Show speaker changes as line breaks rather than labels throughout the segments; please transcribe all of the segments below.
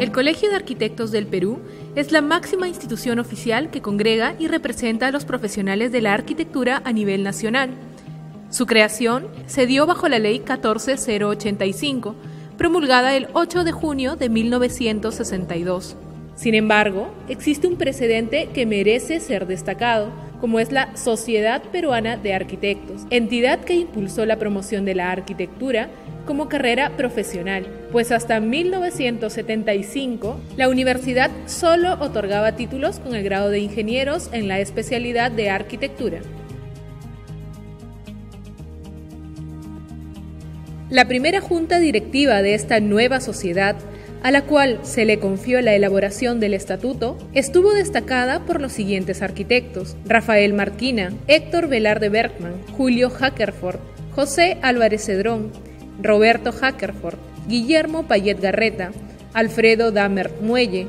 El Colegio de Arquitectos del Perú es la máxima institución oficial que congrega y representa a los profesionales de la arquitectura a nivel nacional. Su creación se dio bajo la Ley 14085, promulgada el 8 de junio de 1962. Sin embargo, existe un precedente que merece ser destacado, como es la Sociedad Peruana de Arquitectos, entidad que impulsó la promoción de la arquitectura como carrera profesional, pues hasta 1975 la universidad solo otorgaba títulos con el grado de ingenieros en la especialidad de arquitectura. La primera junta directiva de esta nueva sociedad, a la cual se le confió la elaboración del estatuto, estuvo destacada por los siguientes arquitectos: Rafael Marquina, Héctor Velarde Bergman, Julio Hackerford, José Álvarez Cedrón, Roberto Hackerford, Guillermo Payet Garreta, Alfredo Damer Muelle,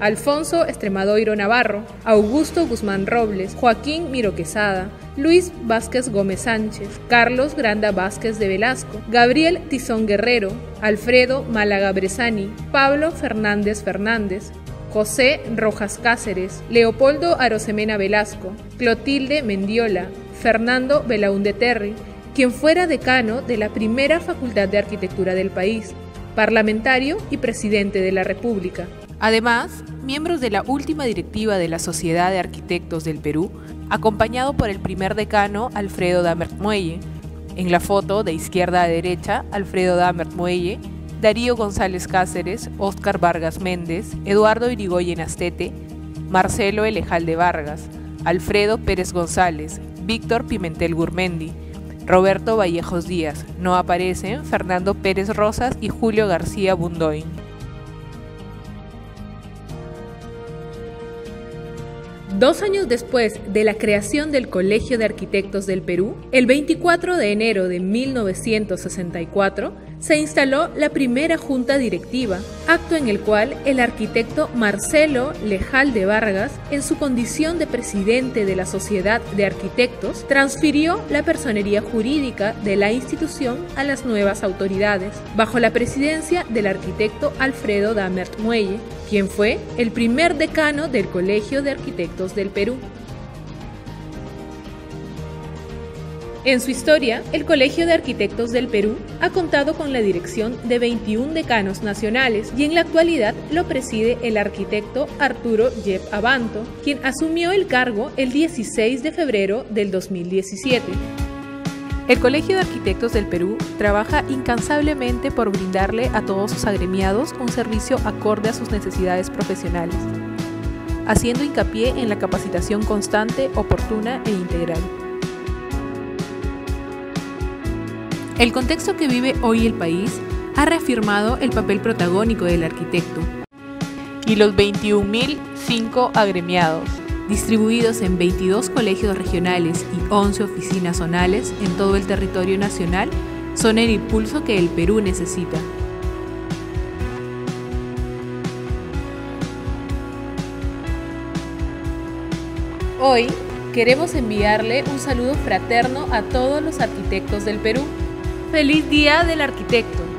Alfonso Estremadoiro Navarro, Augusto Guzmán Robles, Joaquín Miro Quesada, Luis Vázquez Gómez Sánchez, Carlos Granda Vázquez de Velasco, Gabriel Tizón Guerrero, Alfredo Málaga Bresani, Pablo Fernández Fernández, José Rojas Cáceres, Leopoldo Arosemena Velasco, Clotilde Mendiola, Fernando Belaunde Terry, quien fuera decano de la primera Facultad de Arquitectura del país, parlamentario y presidente de la República. Además, miembros de la última directiva de la Sociedad de Arquitectos del Perú, acompañado por el primer decano Alfredo Damert Muelle. En la foto, de izquierda a derecha, Alfredo Damert Muelle, Darío González Cáceres, Óscar Vargas Méndez, Eduardo Irigoyen Astete, Marcelo Elejalde Vargas, Alfredo Pérez González, Víctor Pimentel Gurmendi, Roberto Vallejos Díaz. No aparecen Fernando Pérez Rosas y Julio García Bundoin. Dos años después de la creación del Colegio de Arquitectos del Perú, el 24 de enero de 1964, se instaló la primera junta directiva, acto en el cual el arquitecto Marcelo Lejal de Vargas, en su condición de presidente de la Sociedad de Arquitectos, transfirió la personería jurídica de la institución a las nuevas autoridades, bajo la presidencia del arquitecto Alfredo Damert Muelle, quien fue el primer decano del Colegio de Arquitectos del Perú. En su historia, el Colegio de Arquitectos del Perú ha contado con la dirección de 21 decanos nacionales y en la actualidad lo preside el arquitecto Arturo Jeff Abanto, quien asumió el cargo el 16 de febrero del 2017. El Colegio de Arquitectos del Perú trabaja incansablemente por brindarle a todos sus agremiados un servicio acorde a sus necesidades profesionales, haciendo hincapié en la capacitación constante, oportuna e integral. El contexto que vive hoy el país ha reafirmado el papel protagónico del arquitecto y los 21.005 agremiados, distribuidos en 22 colegios regionales y 11 oficinas zonales en todo el territorio nacional, son el impulso que el Perú necesita. Hoy queremos enviarle un saludo fraterno a todos los arquitectos del Perú Feliz Día del Arquitecto.